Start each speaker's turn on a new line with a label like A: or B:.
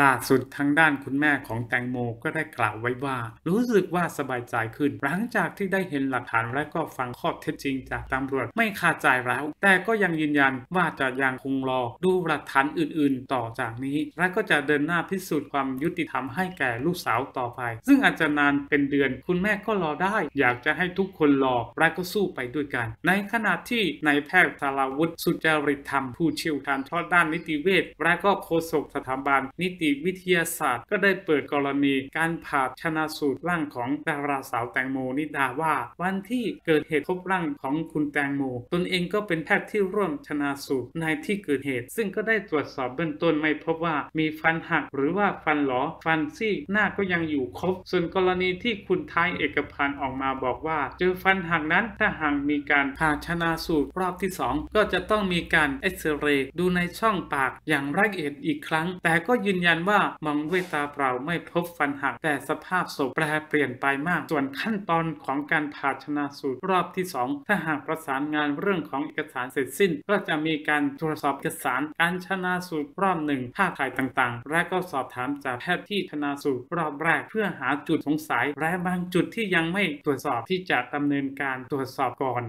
A: ล่าสุดทางด้านคุณแม่ของแตงโมก็ได้กล่าวไว้ว่า รู้สึกว่าสบายใจขึ้น หลังจากที่ได้เห็นหลักฐานและก็ฟังข้อเท็จจริงจากตำรวจไม่คาใจแล้ว แต่ก็ยังยืนยันว่าจะยังคงรอดูหลักฐานอื่นๆ ต่อจากนี้ และก็จะเดินหน้าพิสูจน์ความยุติธรรมให้แก่ลูกสาวต่อไป ซึ่งอาจจะนานเป็นเดือน คุณแม่ก็รอได้ อยากจะให้ทุกคนรอและก็สู้ไปด้วยกัน ในขณะที่นายแพทย์สาราวุฒิสุจริตธรรมผู้เชี่ยวชาญทอดด้านนิติเวชและก็โฆษกสถาบันนิติวิทยาศาสตร์ ก็ได้เปิดกรณีการผ่าชนะสูตรร่างของดาราสาวแตงโมนิดาว่า วันที่เกิดเหตุพบร่างของคุณแตงโม ตนเองก็เป็นแพทย์ที่ร่วมชนะสูตรในที่เกิดเหตุ ซึ่งก็ได้ตรวจสอบเบื้องต้นไม่พบว่ามีฟันหักหรือว่าฟันหลอฟันซี่หน้าก็ยังอยู่ครบ ส่วนกรณีที่คุณท้ายเอกพันธ์ออกมาบอกว่า เจอฟันหักนั้นถ้าหากมีการผ่าชนะสูตรรอบที่ 2 ก็จะต้องมีการเอ็กซเรย์ดูในช่องปากอย่างละเอียดอีกครั้ง แต่ก็ยืนยันว่ามองด้วยตาเปล่าไม่พบฟันหัก แต่สภาพศพแปรเปลี่ยนไปมาก ส่วนขั้นตอนของการผ่าชนะสูตรรอบที่ 2 ถ้าหากประสานงานเรื่องของเอกสารเสร็จสิ้น ก็จะมีการตรวจสอบเอกสารการชนะสูตรรอบหนึ่งภาพถ่ายต่างๆ และก็สอบถามจากแพทย์ที่ชนะสูตรรอบแรก เพื่อหาจุดสงสัยและบางจุดที่ยังไม่ตรวจสอบที่จะดำเนินการตรวจสอบก่อน